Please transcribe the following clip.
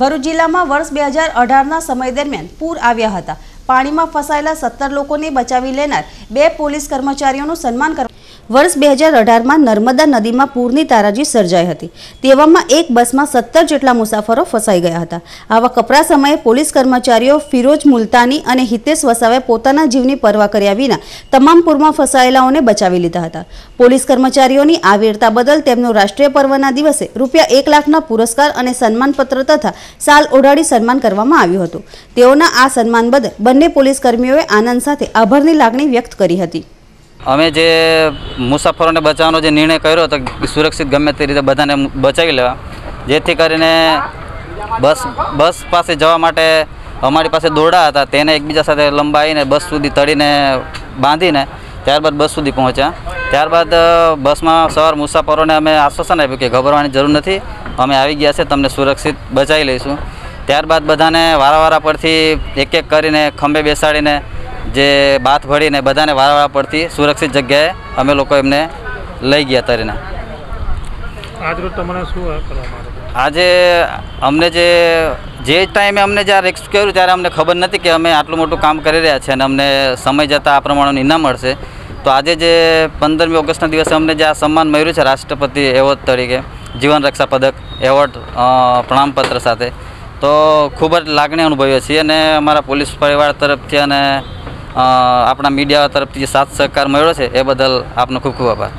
ભરૂચ જિલ્લામાં વર્ષ બે હજાર અઢારના સમય દરમિયાન પૂર આવ્યા હતા. પાણીમાં ફસાયેલા સત્તર લોકોને બચાવી લેનાર બે પોલીસ કર્મચારીઓનું સન્માન કરવા વર્ષ બે હજાર અઢારમાં નર્મદા નદીમાં પૂરની તારાજી સર્જાઈ હતી. તેવામાં એક બસમાં સત્તર જેટલા મુસાફરો ફસાઈ ગયા હતા. આવા કપરા સમયે પોલીસ કર્મચારીઓ ફિરોજ મુલતાની અને હિતેશ વસાવે પોતાના જીવની પરવા કર્યા વિના તમામ પૂરમાં ફસાયેલાઓને બચાવી લીધા હતા. પોલીસ કર્મચારીઓની આ વીરતા બદલ તેમનો રાષ્ટ્રીય પર્વના દિવસે રૂપિયા એક લાખના પુરસ્કાર અને સન્માનપત્ર તથા સાલ ઓઢાડી સન્માન કરવામાં આવ્યું હતું. તેઓના આ સન્માન બદલ બંને પોલીસ કર્મીઓએ આનંદ સાથે આભારની લાગણી વ્યક્ત કરી હતી. અમે જે મુસાફરોને બચાવવાનો જે નિર્ણય કર્યો હતો સુરક્ષિત ગમે તે રીતે બધાને બચાવી લેવા. જેથી કરીને બસ બસ પાસે જવા માટે અમારી પાસે દોરડા હતા, તેને એકબીજા સાથે લંબાવીને બસ સુધી તળીને બાંધીને ત્યારબાદ બસ સુધી પહોંચ્યા. ત્યારબાદ બસમાં સવાર મુસાફરોને અમે આશ્વાસન આપ્યું કે ગભરવાની જરૂર નથી, અમે આવી ગયા છે, તમને સુરક્ષિત બચાવી લઈશું. ત્યારબાદ બધાને વારાવારા પરથી એક એક કરીને ખંભે બેસાડીને જે બાથ ભળીને બધાને વારાવારા પડતી સુરક્ષિત જગ્યાએ અમે લોકો એમને લઈ ગયા તરીને. આજ અમને જે જે ટાઈમે અમને જ્યારે રેસ્ક્યુ કર્યું ત્યારે અમને ખબર નથી કે અમે આટલું મોટું કામ કરી રહ્યા છીએ અને અમને સમય જતાં આ પ્રમાણેનું ઇનામ મળશે. તો આજે જે પંદરમી ઓગસ્ટના દિવસે અમને જે આ સન્માન મળ્યું છે રાષ્ટ્રપતિ એવોર્ડ તરીકે જીવન રક્ષા પદક એવોર્ડ પ્રમાણપત્ર સાથે તો ખૂબ જ લાગણી અનુભવીએ છીએ અને અમારા પોલીસ પરિવાર તરફથી અને આપણા મીડિયા તરફથી જે સાથ સહકાર મળ્યો છે એ બદલ આપનો ખૂબ ખૂબ આભાર.